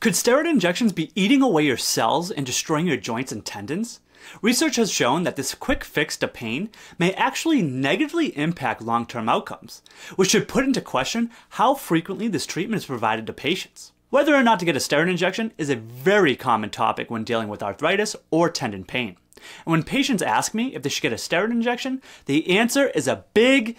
Could steroid injections be eating away your cells and destroying your joints and tendons? Research has shown that this quick fix to pain may actually negatively impact long term outcomes, which should put into question how frequently this treatment is provided to patients. Whether or not to get a steroid injection is a very common topic when dealing with arthritis or tendon pain. And when patients ask me if they should get a steroid injection, the answer is a big,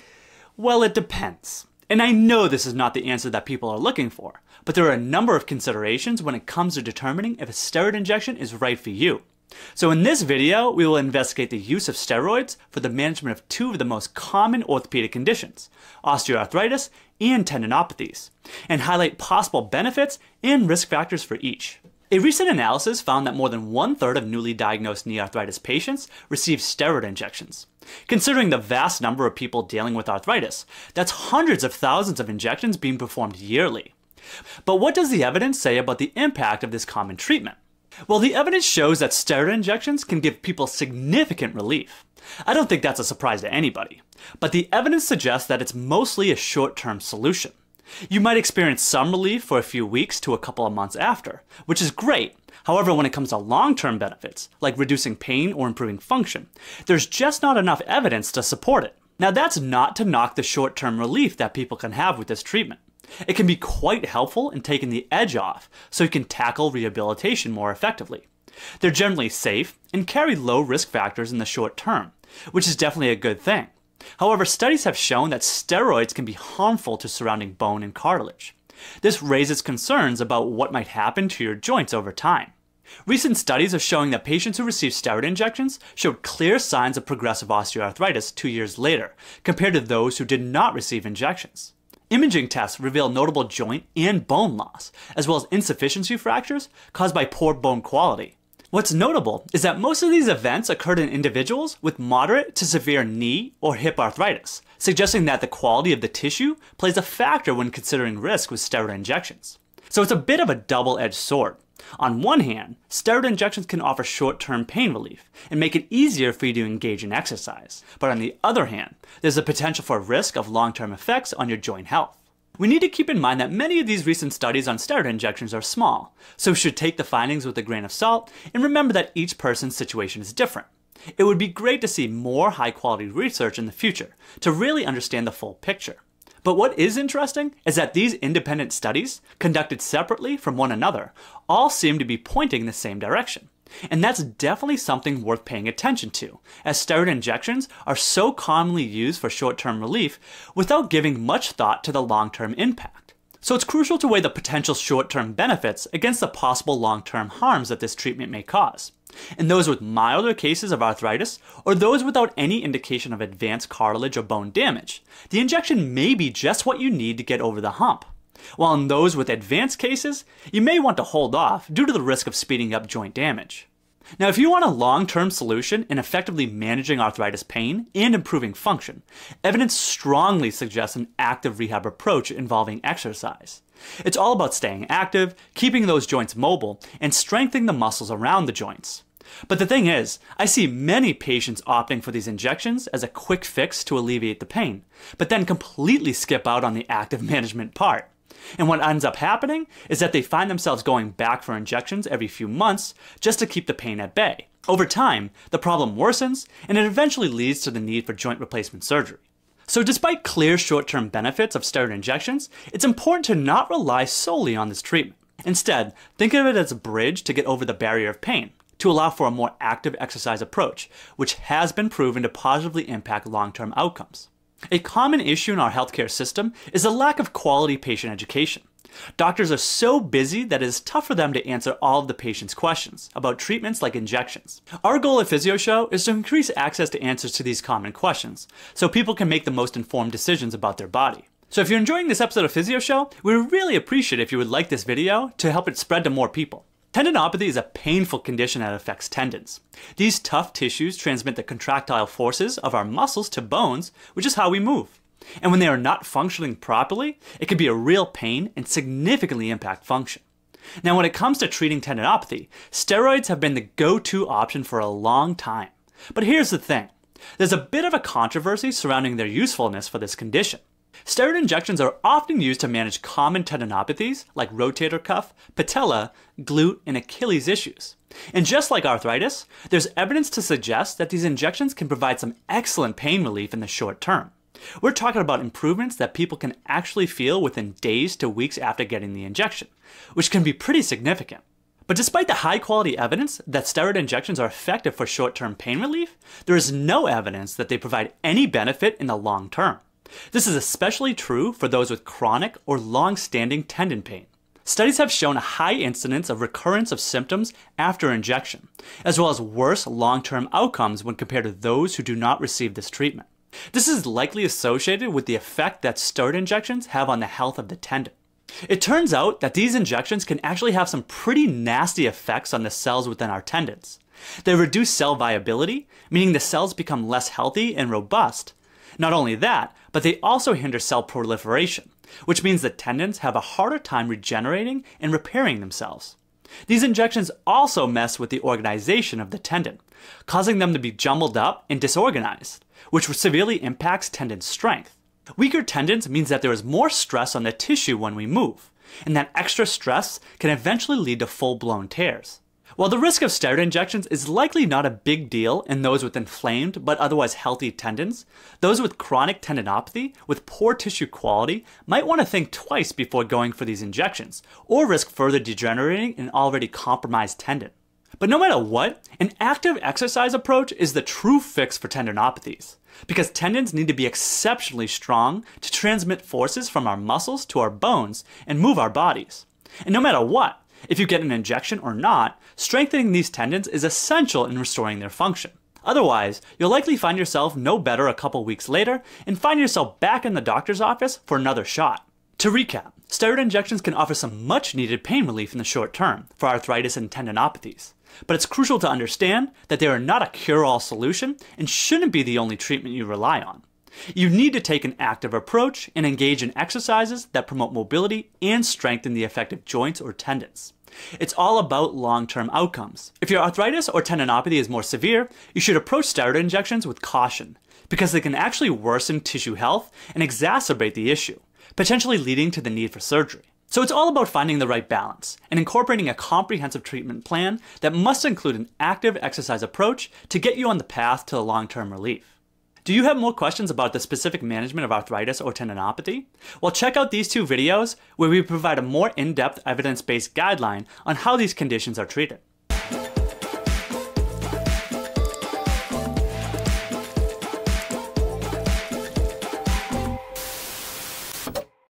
well, it depends. And I know this is not the answer that people are looking for, but there are a number of considerations when it comes to determining if a steroid injection is right for you. So in this video, we will investigate the use of steroids for the management of two of the most common orthopedic conditions, osteoarthritis and tendinopathies, and highlight possible benefits and risk factors for each. A recent analysis found that more than one third of newly diagnosed knee arthritis patients receive steroid injections. Considering the vast number of people dealing with arthritis, that's hundreds of thousands of injections being performed yearly. But what does the evidence say about the impact of this common treatment? Well, the evidence shows that steroid injections can give people significant relief. I don't think that's a surprise to anybody, but the evidence suggests that it's mostly a short term solution. You might experience some relief for a few weeks to a couple of months after, which is great. However, when it comes to long term benefits, like reducing pain or improving function, there's just not enough evidence to support it. Now, that's not to knock the short term relief that people can have with this treatment. It can be quite helpful in taking the edge off so you can tackle rehabilitation more effectively. They're generally safe and carry low risk factors in the short term, which is definitely a good thing. However, studies have shown that steroids can be harmful to surrounding bone and cartilage. This raises concerns about what might happen to your joints over time. Recent studies are showing that patients who received steroid injections showed clear signs of progressive osteoarthritis two years later, compared to those who did not receive injections. Imaging tests reveal notable joint and bone loss, as well as insufficiency fractures caused by poor bone quality. What's notable is that most of these events occurred in individuals with moderate to severe knee or hip arthritis, suggesting that the quality of the tissue plays a factor when considering risk with steroid injections. So it's a bit of a double edged sword. On one hand, steroid injections can offer short term pain relief and make it easier for you to engage in exercise. But on the other hand, there's a potential for risk of long term effects on your joint health. We need to keep in mind that many of these recent studies on steroid injections are small, so we should take the findings with a grain of salt and remember that each person's situation is different. It would be great to see more high quality research in the future to really understand the full picture. But what is interesting is that these independent studies, conducted separately from one another, all seem to be pointing in the same direction. And that's definitely something worth paying attention to, as steroid injections are so commonly used for short term relief without giving much thought to the long term impact. So it's crucial to weigh the potential short term benefits against the possible long term harms that this treatment may cause. In those with milder cases of arthritis, or those without any indication of advanced cartilage or bone damage, the injection may be just what you need to get over the hump. While in those with advanced cases, you may want to hold off due to the risk of speeding up joint damage. Now, if you want a long term solution in effectively managing arthritis pain and improving function, evidence strongly suggests an active rehab approach involving exercise. It's all about staying active, keeping those joints mobile, and strengthening the muscles around the joints. But the thing is, I see many patients opting for these injections as a quick fix to alleviate the pain, but then completely skip out on the active management part. And what ends up happening is that they find themselves going back for injections every few months just to keep the pain at bay. Over time, the problem worsens and it eventually leads to the need for joint replacement surgery. So, despite clear short term benefits of steroid injections, it's important to not rely solely on this treatment. Instead, think of it as a bridge to get over the barrier of pain, to allow for a more active exercise approach, which has been proven to positively impact long term outcomes. A common issue in our healthcare system is the lack of quality patient education. Doctors are so busy that it is tough for them to answer all of the patient's questions about treatments like injections. Our goal at PhysioShow is to increase access to answers to these common questions so people can make the most informed decisions about their body. So if you're enjoying this episode of PhysioShow, we would really appreciate if you would like this video to help it spread to more people. Tendinopathy is a painful condition that affects tendons. These tough tissues transmit the contractile forces of our muscles to bones, which is how we move. And when they are not functioning properly, it can be a real pain and significantly impact function. Now, when it comes to treating tendinopathy, steroids have been the go to option for a long time. But here's the thing there's a bit of a controversy surrounding their usefulness for this condition. Steroid injections are often used to manage common tendinopathies like rotator cuff, patella, glute, and Achilles issues. And just like arthritis, there's evidence to suggest that these injections can provide some excellent pain relief in the short term. We're talking about improvements that people can actually feel within days to weeks after getting the injection, which can be pretty significant. But despite the high quality evidence that steroid injections are effective for short term pain relief, there is no evidence that they provide any benefit in the long term. This is especially true for those with chronic or long standing tendon pain. Studies have shown a high incidence of recurrence of symptoms after injection, as well as worse long term outcomes when compared to those who do not receive this treatment. This is likely associated with the effect that steroid injections have on the health of the tendon. It turns out that these injections can actually have some pretty nasty effects on the cells within our tendons. They reduce cell viability, meaning the cells become less healthy and robust. Not only that, but they also hinder cell proliferation, which means the tendons have a harder time regenerating and repairing themselves. These injections also mess with the organization of the tendon, causing them to be jumbled up and disorganized, which severely impacts tendon strength. Weaker tendons means that there is more stress on the tissue when we move, and that extra stress can eventually lead to full blown tears. While the risk of steroid injections is likely not a big deal in those with inflamed but otherwise healthy tendons, those with chronic tendinopathy with poor tissue quality might want to think twice before going for these injections, or risk further degenerating an already compromised tendon. But no matter what, an active exercise approach is the true fix for tendinopathies, because tendons need to be exceptionally strong to transmit forces from our muscles to our bones and move our bodies. And no matter what, if you get an injection or not, strengthening these tendons is essential in restoring their function. Otherwise, you'll likely find yourself no better a couple weeks later and find yourself back in the doctor's office for another shot. To recap, steroid injections can offer some much needed pain relief in the short term for arthritis and tendinopathies. But it's crucial to understand that they are not a cure all solution and shouldn't be the only treatment you rely on. You need to take an active approach and engage in exercises that promote mobility and strengthen the affected joints or tendons. It's all about long term outcomes. If your arthritis or tendinopathy is more severe, you should approach steroid injections with caution because they can actually worsen tissue health and exacerbate the issue, potentially leading to the need for surgery. So it's all about finding the right balance and incorporating a comprehensive treatment plan that must include an active exercise approach to get you on the path to long term relief. Do you have more questions about the specific management of arthritis or tendinopathy? Well, check out these two videos where we provide a more in-depth evidence-based guideline on how these conditions are treated.